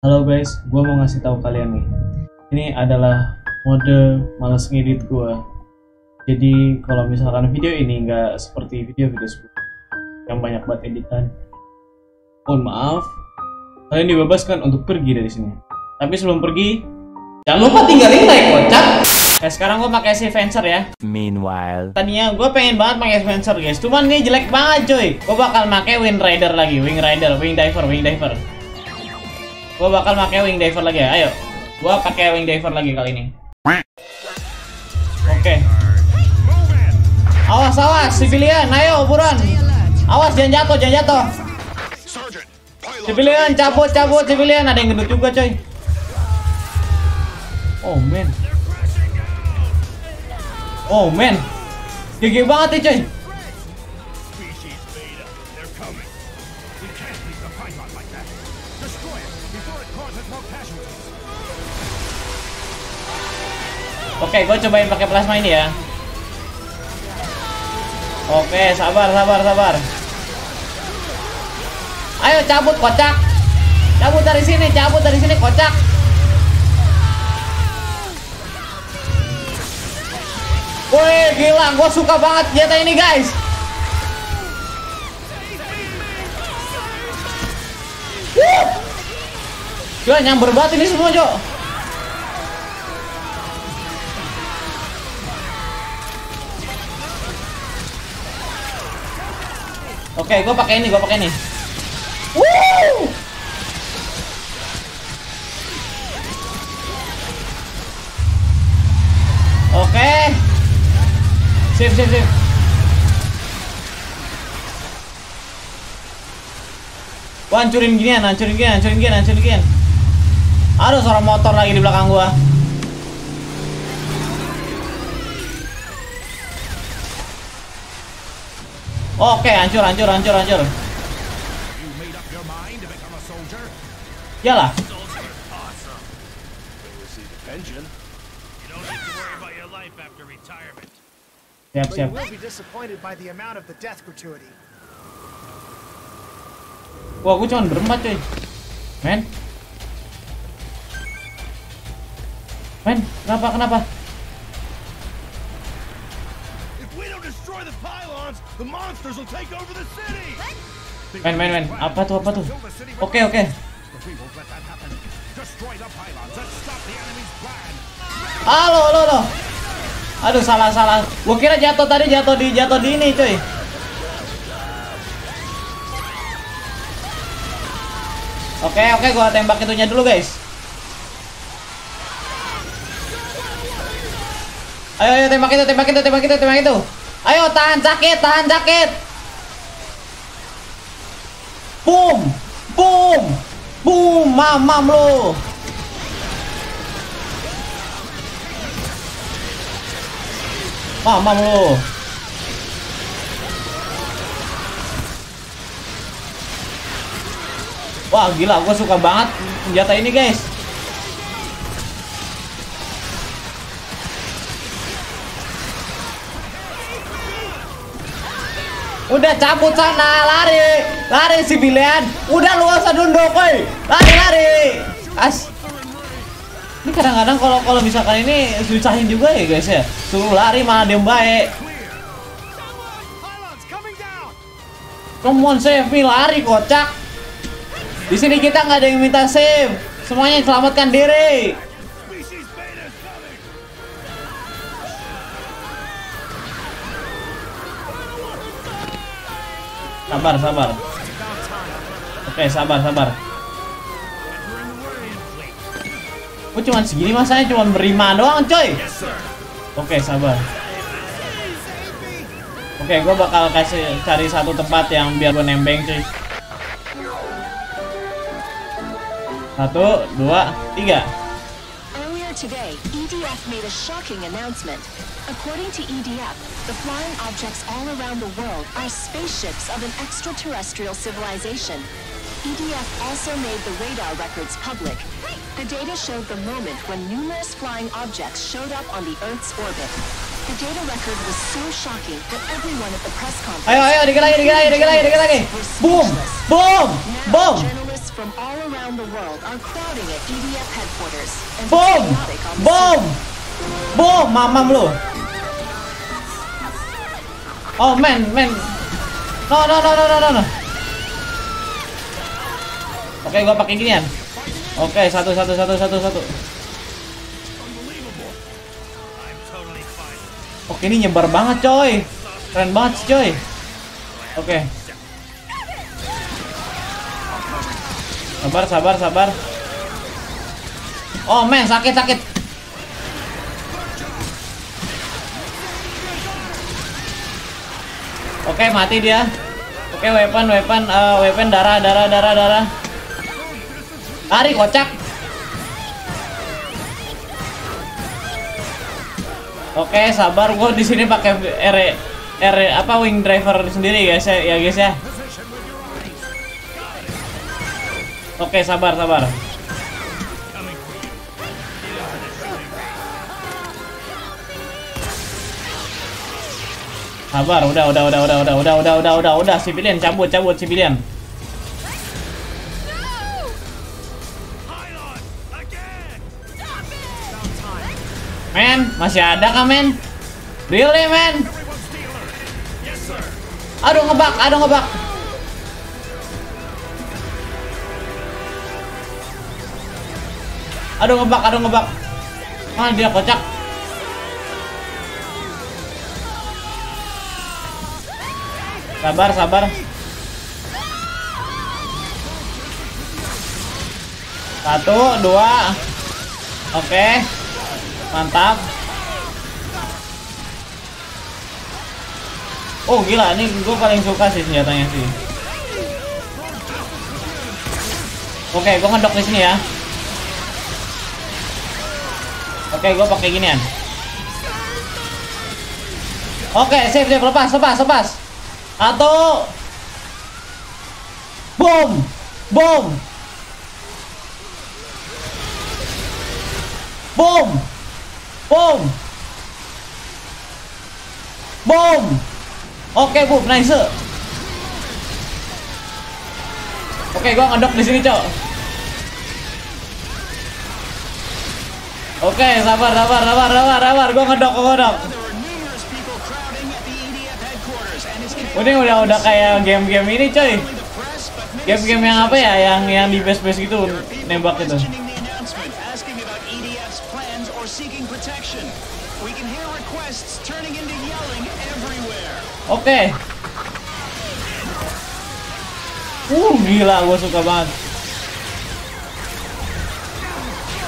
Halo guys, gue mau ngasih tahu kalian nih. Ini adalah mode males ngedit gue. Jadi kalau misalkan video ini nggak seperti video-video sebelumnya yang banyak banget editan, mohon maaf, kalian dibebaskan untuk pergi dari sini. Tapi sebelum pergi, jangan lupa tinggalin like kocak. Eh sekarang gue pakai si Vencer ya. Meanwhile, Tadinya gue pengen banget pakai Spencer guys, cuman ini jelek banget coy. Gue bakal pakai Wind Rider lagi, Wing Rider, Wing Diver, Wing Diver. Gue bakal pakai Wing Diver lagi ya, ayo. Gue pakai Wing Diver lagi kali ini. Oke. Awas awas, civilian, ayo buruan. Awas jangan jatuh, jangan jatuh. Civilian cabut cabut civilian, ada yang gendut juga coy. Oh man. Oh man. GG banget nih coy. Oke, gue cobain pakai plasma ini ya. Oke, sabar, sabar, sabar. Ayo cabut kocak. Cabut dari sini, cabut dari sini kocak. Wih, gila, gue suka banget jeta ini guys. Wuh. Gila, nyamber banget ini semua, Jok. Oke, gue pakai ini, gue pakai ini. Woo! Oke. Sip, sip, sip. Gua hancurin ginian, hancurin ginian, hancurin ginian, hancurin ginian. Aduh, suara motor lagi di belakang gua. Oke, hancur, hancur, hancur, hancur. Yalah. Siap, siap. Wah, gue cuma berempat cuy. Men. Over the city. Men, men, men. Apa tuh, apa tuh? Oke, oke. Halo, halo, halo. Aduh, salah, salah. Gue kira jatuh tadi, jatuh di, jatuh di ini cuy. Oke, oke, gua tembak itunya dulu, guys. Ayo, ayo, tembak itu, tembak itu, tembak itu, tembak itu. Ayo, tahan sakit, tahan sakit. Boom, boom, boom, mamam lo. Mamam lo. Wah gila, gue suka banget senjata ini guys. Udah cabut sana, lari, lari si pilihan. Udah lu usah woi. Lari, lari. As. Ini kadang-kadang kalau kalau misalkan ini susahin juga ya guys ya. Suruh lari malah diem baik. Come on save me, lari kocak. Di sini kita nggak ada yang minta save. Semuanya selamatkan diri. Sabar, sabar. Oke, sabar, sabar. Gue cuman segini masanya cuman berlima doang, coy. Oke, sabar. Oke, gue bakal kasih cari satu tempat yang biar gue nembeng, cuy. Satu, dua, tiga. Today, EDF made a shocking announcement. According to EDF, the flying objects all around the world are spaceships of an extraterrestrial civilization. EDF also made the radar records public. The data showed the moment when numerous flying objects showed up on the Earth's orbit. The data record was so shocking that everyone at the press conference Ayo, ayo, dikit lagi, dikit lagi, dikit lagi, dikit lagi. Boom, boom, boom. Specialists from all around the world are crowding at EDF headquarters. And it's Boom! chaotic on the Boom! Boom! Mamam lu. Oh man, man. No, no, no, no, no, no, no. Oke, gua pakai ginian. Oke, satu, satu, satu, satu, satu. Fine. Oke, ini nyebar banget, coy. Keren banget coy. Oke. Sabar, sabar, sabar. Oh, men, sakit, sakit. Oke, mati dia. Oke, weapon, weapon, eh, weapon darah, darah, darah, darah. Lari, kocak. Oke, sabar. Gue di sini pakai R R apa wing driver sendiri guys ya, ya guys ya. Oke, sabar, sabar. Sabar, udah, udah, udah, udah, udah, udah, udah, udah, udah, udah, civilian cabut, cabut! Again! Men, masih ada kah men? Really men? Aduh ngebak, aduh ngebak. Aduh ngebak, aduh ngebak. Mana dia kocak? Sabar, sabar. Satu, dua. Oke. Mantap. Oh gila, ini gue paling suka sih senjatanya sih. Oke, gue ngedok di sini ya. Oke, gue pakai ginian. Oke, save, save, lepas, lepas, lepas. Satu. Boom, boom, boom, boom, boom. Oke, boom, nice. Oke, gua ngedok di sini, Cok. Oke, okay, sabar, sabar, sabar, sabar, sabar. Gue ngedok, gua ngedok. Ini udah udah kayak game-game ini, coy. Game-game yang apa ya? Yang yang di base-base gitu nembak itu. Oke. Okay. Uh, gila, gue suka banget.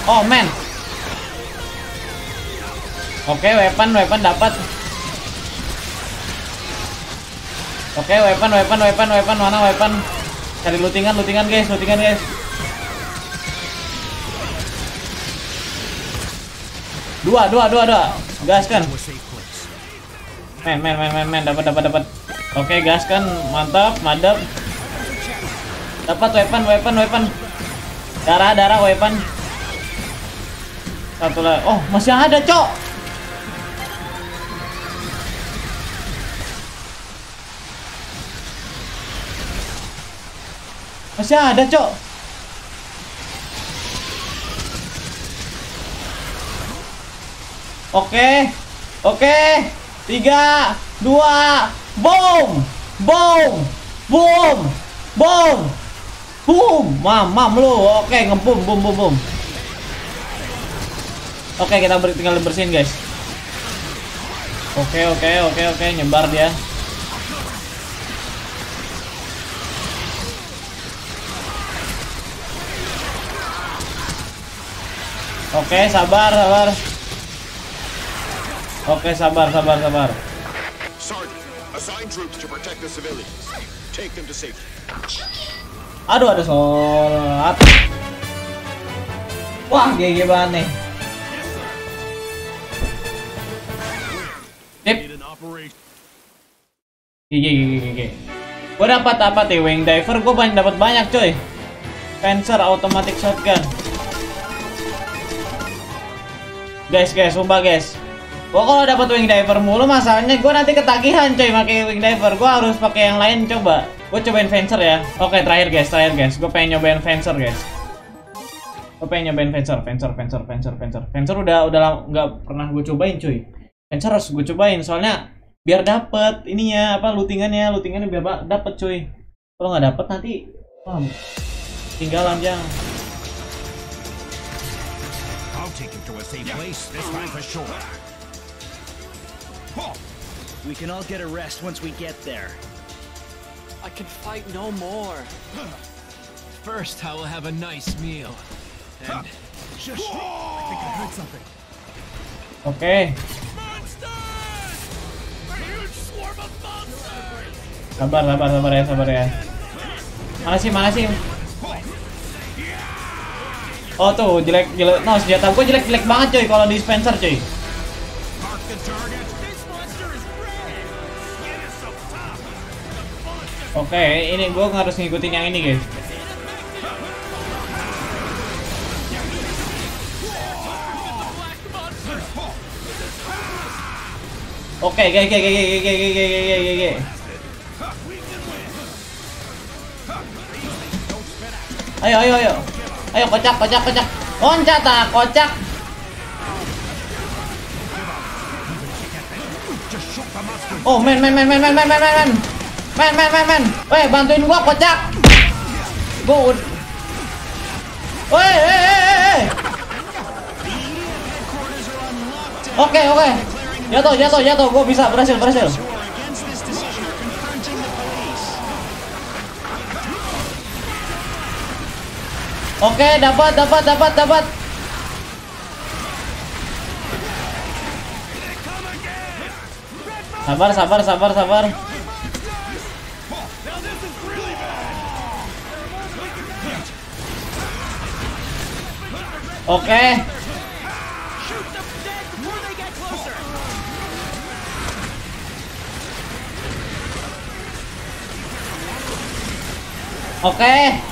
Oh, man. Oke, weapon, weapon dapat. Oke, weapon, weapon, weapon, weapon, mana weapon? Cari lootingan, lootingan guys, lootingan guys. Dua, dua, dua, dua. Gaskan. Men, men, men, men, men, dapat, dapat, dapat. Oke, gas kan, mantap, madep. Dapat weapon, weapon, weapon. Darah, darah, weapon. Satu lagi. Oh, masih ada, cok. Masih ada, cok. Oke, oke, tiga, dua, boom, boom, boom, boom, boom, mamam lu, oke ngepum, boom, boom, boom. Oke kita tinggal bersihin guys. Oke, oke, oke, oke, nyebar dia. Oke, sabar, sabar. Oke, sabar, sabar, sabar. Aduh, ada sholat. Wah, GG banget nih. Operation. GG, GG, GG. Gue dapat apa tuh? Wing diver gue banyak dapat banyak, coy. Panzer automatic shotgun. Guys, guys, sumpah guys. Gua kalau dapat wing diver mulu masalahnya gue nanti ketagihan coy pakai wing diver. Gue harus pakai yang lain coba. gue cobain Vencer ya. Oke, terakhir guys, terakhir guys. Gue pengen nyobain Vencer guys. Gue pengen nyobain Vencer, Vencer, Vencer, Vencer, Vencer. Vencer udah udah nggak pernah gue cobain cuy. Vencer harus gue cobain soalnya biar dapet ininya apa lootingannya, lootingannya biar dapet cuy. Kalau nggak dapet nanti wah, tinggalan jangan. I'll take you to a safe place, this time for sure. Huh. We can all get a rest once we get there. I can fight no more. First, I will have a nice meal. And Shush! I think I heard something. Oke, Monsters! A huge swarm of monsters! sabar, sabar, sabar ya, sabar ya. Mana sih, mana sih? Oh tuh jelek, jelek. No senjata gue jelek, jelek banget cuy kalau dispenser just Oke, ini gue harus ngikutin yang ini guys. Oke, oke, oke, oke, oke, oke, oke, oke, oke, oke, oke. Ayo, ayo, ayo. Ayo, kocak, kocak, kocak. Loncat ah, kocak. Oh, men, men, men, men, men, men, men, men, men. Men, men, men. Weh, bantuin gua, kocak. Gua Weh, eh, eh, eh, eh. Oke, oke. Jatuh, jatuh, jatuh. Gua bisa, berhasil, berhasil. Oke, dapat, dapat, dapat, dapat. Sabar, sabar, sabar, sabar. Oke. Oke.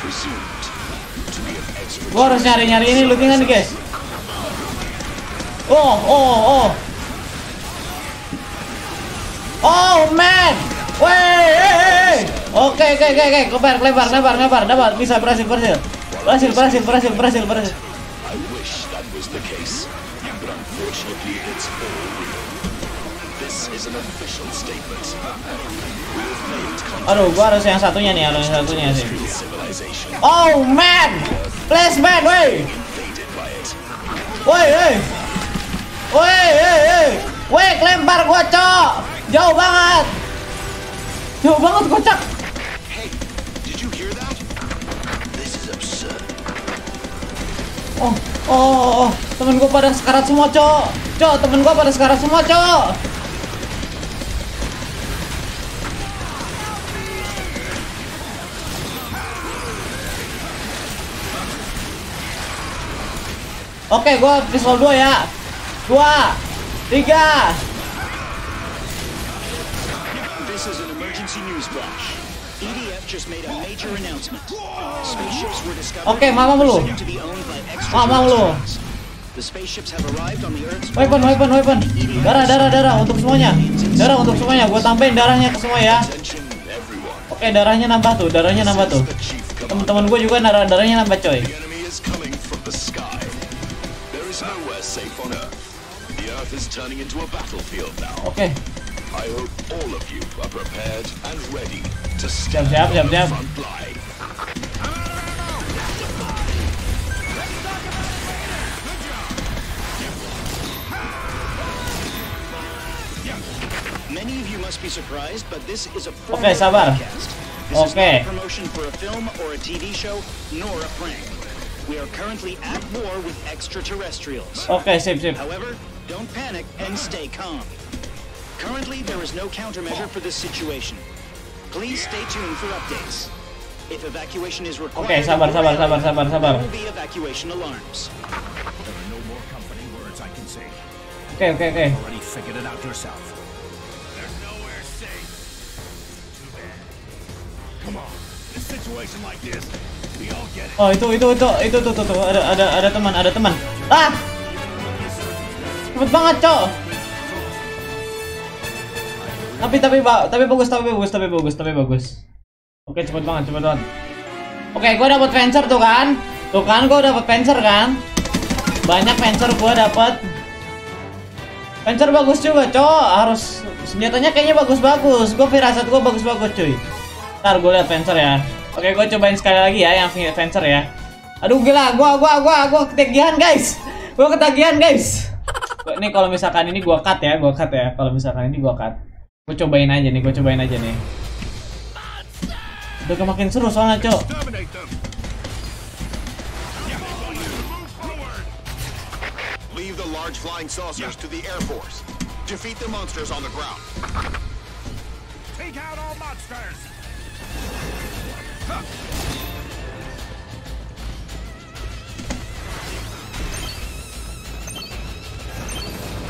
Presumed to be an extra. gua harus nyari-nyari ini lootingan nih, guys. Oh, oh, oh. Oh, man. Wey, hey, hey. Oke, oke, oke, oke. Kebar, lebar, lebar, lebar, dapat. Bisa berhasil, berhasil. Berhasil, berhasil, berhasil, berhasil, berhasil. I wish that was the case, but unfortunately, it's all real. This is an official statement. We have made contact Aduh, gua harus yang satunya nih, harus yang satunya sih. Oh, man. Please, man, wey. Woi, woi. Woi, woi, woi. Woi, kelempar gua, Cok. Jauh banget. Jauh banget, kocak. Oh, oh, oh, oh. Temen gua pada sekarat semua, Cok. Cok, temen gua pada sekarat semua, Cok. Oke, gua pistol dua ya. Dua, tiga. This is an emergency news flash. Oke, okay, mamam lu. Mamam lu. Weapon, weapon, weapon. Darah, darah, darah untuk semuanya. Darah untuk semuanya. Gue tambahin darahnya ke semua ya. Oke, okay, darahnya nambah tuh, darahnya nambah tuh. Teman-teman gue juga darah darahnya nambah coy. Oke. Is coming from the sky. There is nowhere safe on Earth. The Earth is turning into a battlefield now. Oke, I hope all of you are prepared and ready to stand siap, siap, on the siap. front line. Many of you must be surprised, but this is a Oke, promo sabar. broadcast. This is not a promotion for a film or a TV show, nor a prank. We are currently at war with extraterrestrials. Okay, sip, sip. However, don't panic and stay calm. Currently, there is no countermeasure for this situation. Please stay tuned for updates. If evacuation is required, Oke, sabar, sabar, sabar, sabar, sabar. there will be evacuation alarms. There are no more company words I can say. Oke, oke, oke. Already figured it out yourself. There's nowhere safe. To Come on. In a situation like this, we all get it. Oh itu itu itu itu tuh tuh tuh ada ada ada teman ada teman. Ah! Cepet banget cok. Tapi tapi tapi bagus tapi bagus tapi bagus tapi bagus. Oke cepet banget cepet banget. Oke gua dapat fencer tuh kan. Tuh kan gua dapat fencer kan. Banyak fencer gua dapat. Fencer bagus juga cok. Harus senjatanya kayaknya bagus-bagus. Gua firasat gua bagus-bagus cuy. Ntar gue liat fencer ya. Oke, gue cobain sekali lagi ya yang fencer ya. Aduh gila, gua gua gua gua ketagihan guys. Gua ketagihan guys. Ini kalau misalkan ini gua cut ya, gua cut ya. Kalau misalkan ini gua cut. Gue cobain aja nih, gue cobain aja nih. Udah makin seru soalnya, Cok. Terminate them. Leave the large flying saucers to the Air Force. Defeat the monsters on the ground. Take out all monsters.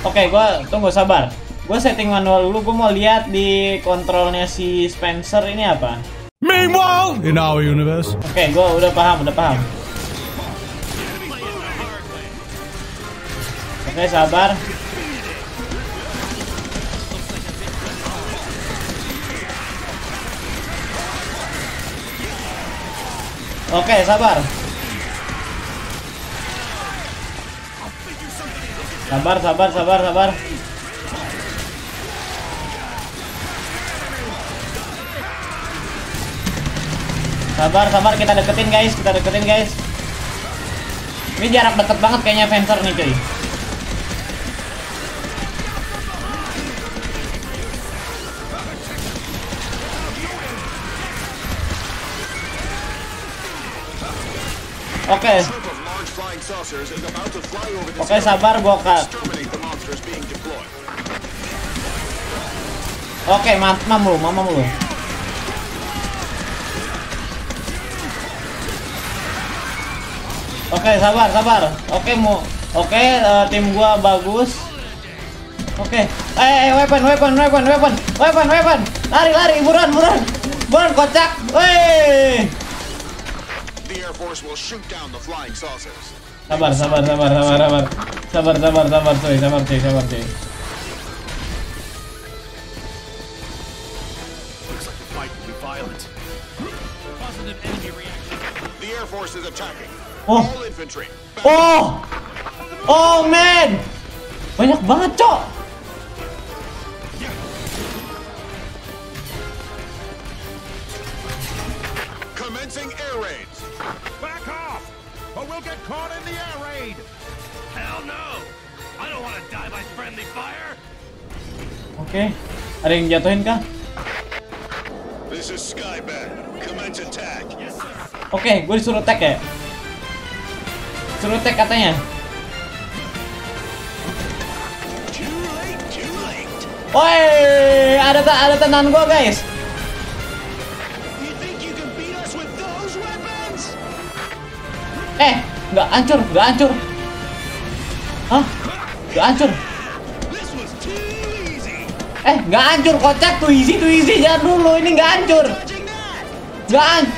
Oke, gua tunggu sabar. Gua setting manual dulu, gua mau lihat di kontrolnya si Spencer ini apa. Meanwhile, in our universe, Oke, gua udah paham, udah paham. Oke, sabar. Oke, sabar. Sabar, sabar, sabar, sabar. Sabar, sabar, kita deketin guys, kita deketin guys. Ini jarak deket banget kayaknya fencer nih cuy. Oke, this oke area. sabar deployed. Oke, mamam lu, mamam lu. Oke, sabar, sabar. Oke, mu. Oke, eh, tim gua bagus. Oke. Eh, eh, weapon, weapon, weapon, weapon. Weapon, weapon. Lari, lari, buruan, buruan. Buruan kocak. Saucers. Sabar, sabar, sabar, sabar, sabar. Sabar, sabar, sabar, cuy, sabar, cuy, sabar, cuy. Looks like the fight will be violent. Positive enemy reaction. The Air Force is attacking. Oh. All infantry. Oh. Oh, man. Banyak banget, Cok. Commencing air raids. Back off, or we'll get caught in the air raid. Hell no! I don't want to die by friendly fire! Oke. Ada yang jatuhin kah? Oke, gue disuruh tag ya. Suruh tag katanya. Woi, ada ta ada tenan gue guys. Eh, nggak hancur, nggak hancur. Hah? Nggak hancur. Eh, nggak hancur kocak tuh easy tuh easy jangan dulu ini nggak hancur. Nggak hancur,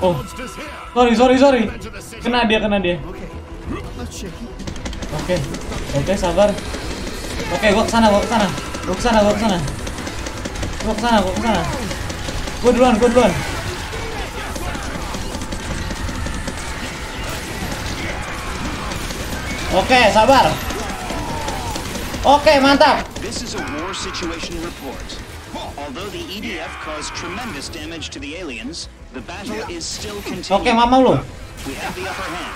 Oh, sorry sorry sorry. Kena dia, kena dia. Not shaky. Oke, oke sabar. Oke, gua ke sana, gua ke sana, gua ke sana, gua ke sana, gua ke sana, gua ke sana. Gua duluan, gua duluan. Oke, sabar. Oke, mantap. Situation report. Although the EDF caused tremendous damage to the aliens, the battle is still continuing. Oke, mama lu. We have the upper hand.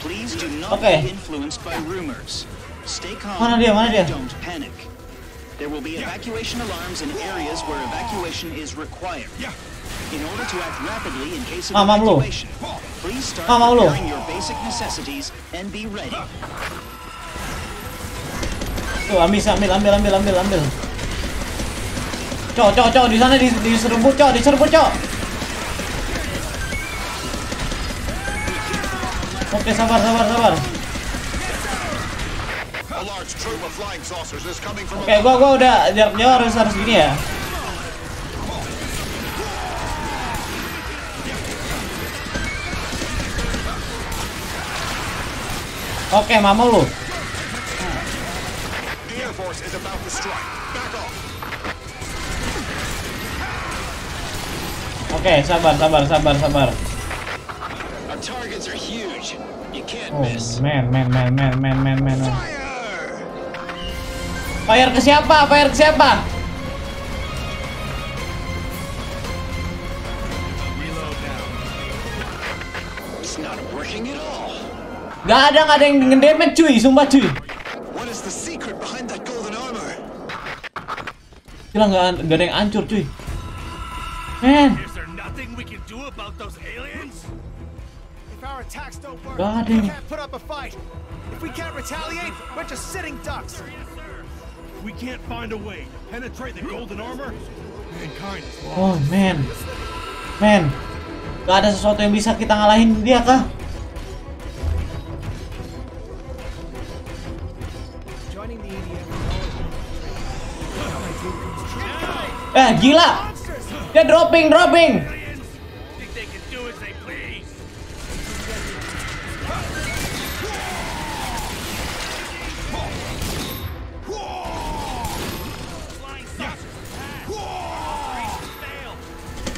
Please do not Okay. be influenced by rumors. Stay calm. Mana dia, mana dia? Don't panic. There will be evacuation alarms in areas where evacuation is required. In order to act rapidly in case of Mamam lu. evacuation, please start Mamam lu. preparing your basic necessities and be ready. Tuh, ambil, ambil, ambil, ambil, ambil, ambil. Cok, cok, cok, di sana di, diserbu, cok, diserbu, cok. Oke, sabar, sabar, sabar. Oke, gua gua udah jarak jauh harus harus gini ya. Oke, mama lu. Oke, sabar, sabar, sabar, sabar. Oh, man, man, man, man, man, man, man. Fire ke siapa? Fire ke siapa? Gak ada, gak ada yang ngedamage cuy, sumpah cuy. Gila gak, gak ada yang hancur cuy. Man, attacks don't work, God we can't put up a fight. If we can't retaliate, we're just sitting ducks. We can't find a way to penetrate the golden armor. Mankind is lost. oh man, man, gak ada sesuatu yang bisa kita ngalahin dia kah? EDM. Eh gila, dia dropping, dropping.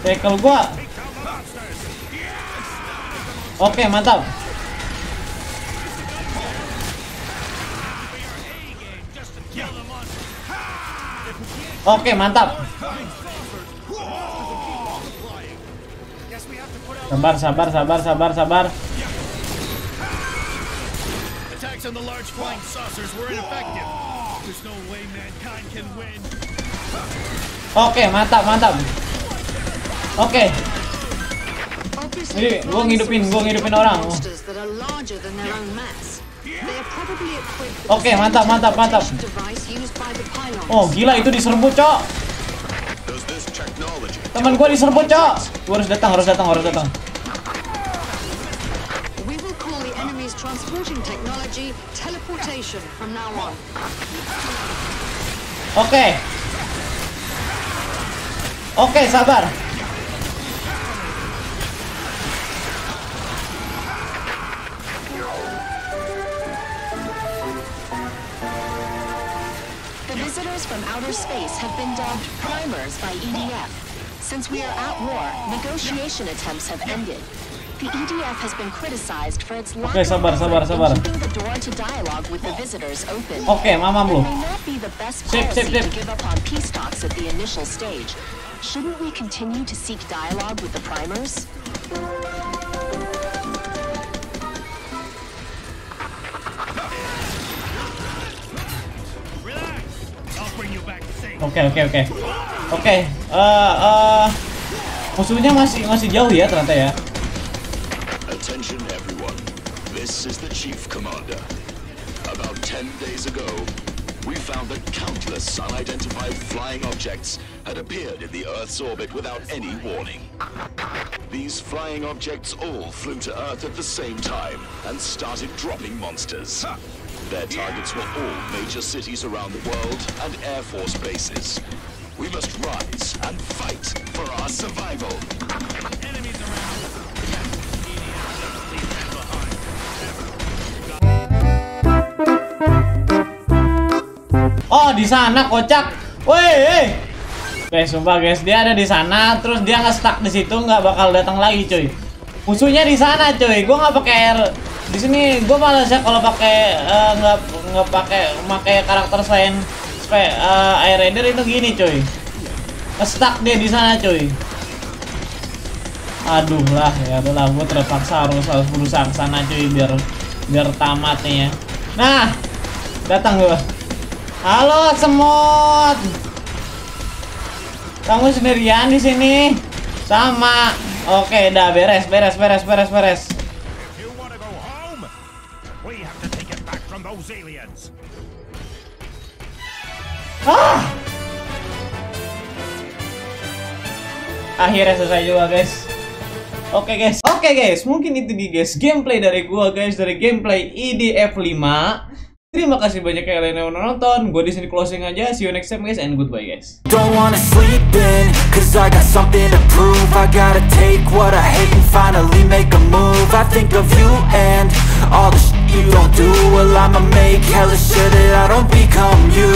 Tackle gua. Oke, mantap. Oke, mantap. To put out. Sabar, sabar, sabar, sabar, sabar. Attacks on the large flying saucers were ineffective. There's no way mankind can win. Oke, mantap, mantap. Oke, Obviously, Ini, gua ngidupin, gua ngidupin orang. Oke, mantap, mantap, mantap. oh gila itu diserbu cok. Teman gua diserbu cok. Gua harus datang, harus datang, harus datang. We will call the enemy's outer space have been dubbed primers by EDF. Since we are at war, negotiation attempts have ended. The EDF has been criticized for its lack Oke, sabar, of sabar, sabar. keeping the door to dialogue with the visitors open. Mamam lu. It may not be the best Sip, sip, sip. to give up on peace talks at the initial stage. Shouldn't we continue to seek dialogue with the primers? Oke, oke, oke. Oke, eh eh musuhnya masih masih jauh ya ternyata ya. Attention everyone. This is the Chief Commander. About 10 days ago, we found that countless unidentified flying objects had appeared in the Earth's orbit without any warning. These flying objects all flew to Earth at the same time and started dropping monsters. Their targets were all major cities around the world and Air Force bases. We must rise and fight for our survival. Enemies around. Leave them behind. Oh, di sana kocak. Woi, Guys, sumpah guys, dia ada di sana, terus dia nggak stuck di situ, nggak bakal datang lagi, cuy. Musuhnya di sana, cuy. Gua nggak pakai air. Di sini gua malas ya kalau pakai eh, nggak nggak pakai pakai karakter selain eh, air raider itu gini, cuy. Stuck dia di sana, cuy. Aduh lah, ya adalah gue terpaksa harus harus berusaha ke sana cuy biar biar ya. Nah, datang gua. Halo semut. Kamu sendirian di sini? Sama. Oke, dah beres, beres, beres, beres, beres. Ah! Akhirnya selesai juga guys. Oke guys, oke guys, mungkin itu nih guys gameplay dari gua guys dari gameplay IDF 5. Terima kasih banyak yang kalian yang udah nonton. Gue di sini closing aja. See you next time guys and goodbye guys. Don't wanna sleep in, cause I got something to prove I gotta take what I hate and finally make a move I think of you and all the shit you don't do Well I'ma make hella sure that I don't become you